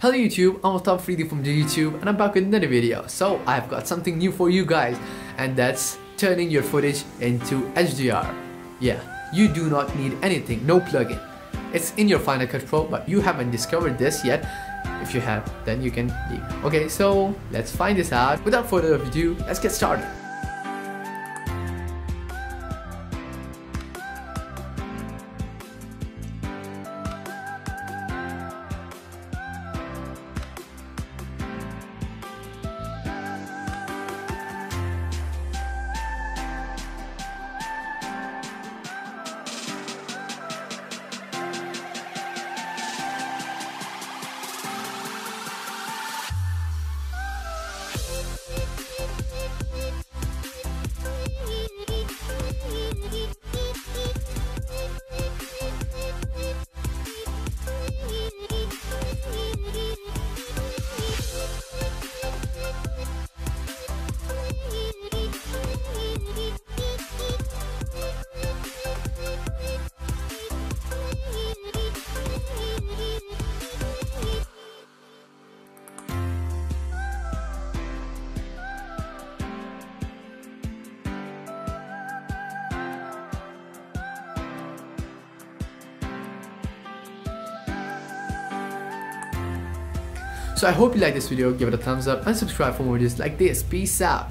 Hello YouTube, I'm Altaf Freedy from the YouTube and I'm back with another video. So I've got something new for you guys and that's turning your footage into HDR. Yeah, you do not need anything, no plugin. It's in your Final Cut Pro but you haven't discovered this yet. If you have, then you can leave. Okay, so let's find this out. Without further ado, let's get started. So I hope you like this video, give it a thumbs up and subscribe for more videos like this. Peace out.